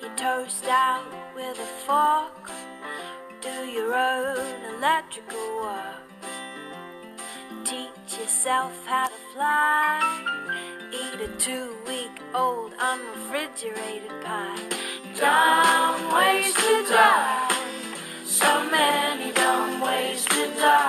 your toast out with a fork. Do your own electrical work. Teach yourself how to fly. Eat a two week old unrefrigerated pie. Dumb ways to die. So many dumb ways to die.